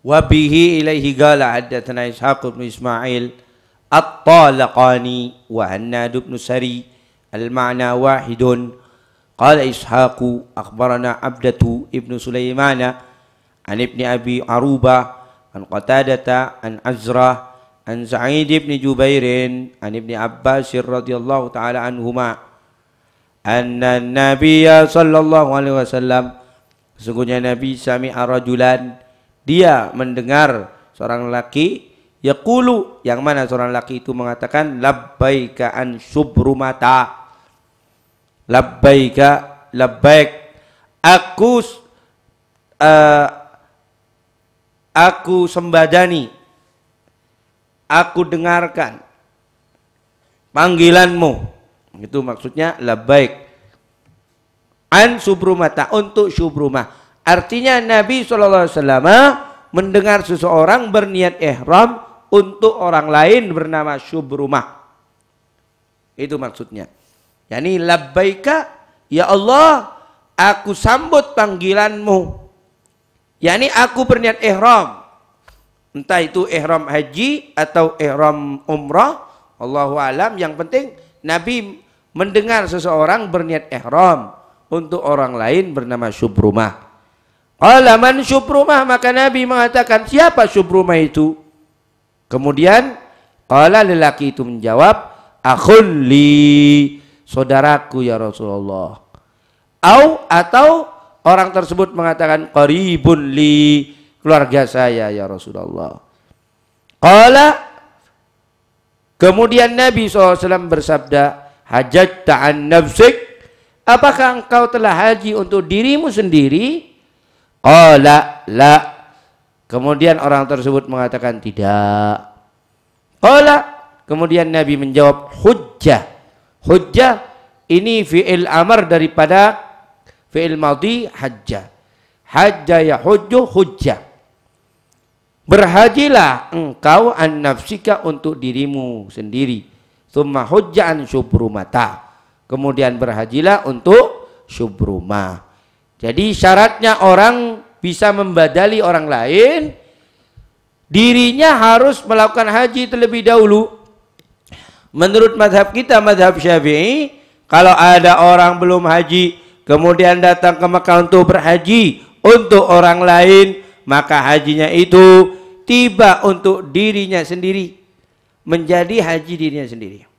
wa bihi ilaihi qala haddatsana Ishaq bin Ismail At-Talaqani wa Hannad bin Sari al-ma'na wahidun. Qala Ishaq akhbarana Abdatu ibnu Sulaiman an ibni Abi Arubah an Qatadah an Azrah an Sa'id ibn Jubair an ibni Abbas radhiyallahu taala anhuma anna Nabiya sallallahu alaihi wasallam sesungguhnya Nabi sami'a rajulan dia mendengar seorang laki yaqulu yang mana seorang laki itu mengatakan labbaika an subrumata labbaika labbaik. Aku uh, aku sembadani. Aku dengarkan panggilanmu. Itu maksudnya labbaik. An subrumata untuk subrumah Artinya Nabi SAW mendengar seseorang berniat ihram untuk orang lain bernama Syubrumah. Itu maksudnya. Yani labbaika ya Allah aku sambut panggilanmu. Yani aku berniat ihram. Entah itu ihram haji atau ihram umrah. Allahu alam yang penting Nabi mendengar seseorang berniat ihram untuk orang lain bernama Syubrumah. Qala man syubrumah maka Nabi mengatakan siapa syubrumah itu? Kemudian qala lelaki itu menjawab akhulli saudaraku ya Rasulullah. Au atau orang tersebut mengatakan qaribun li keluarga saya ya Rasulullah. Qala Kemudian Nabi SAW bersabda, Hajat ta'an nafsik. Apakah engkau telah haji untuk dirimu sendiri? Qala la. Kemudian orang tersebut mengatakan tidak. Qala. Kemudian Nabi menjawab hujjah. Hujjah ini fi'il amar daripada fi'il madhi hajjah. Hajja ya hujju hujjah. Berhajilah engkau an nafsika untuk dirimu sendiri. Thumma hujja an syubrumata. Kemudian berhajilah untuk syubrumah. Jadi syaratnya orang bisa membadali orang lain, dirinya harus melakukan haji terlebih dahulu. Menurut madhab kita, madhab syafi'i, kalau ada orang belum haji, kemudian datang ke Mekah untuk berhaji untuk orang lain, maka hajinya itu tiba untuk dirinya sendiri. Menjadi haji dirinya sendiri.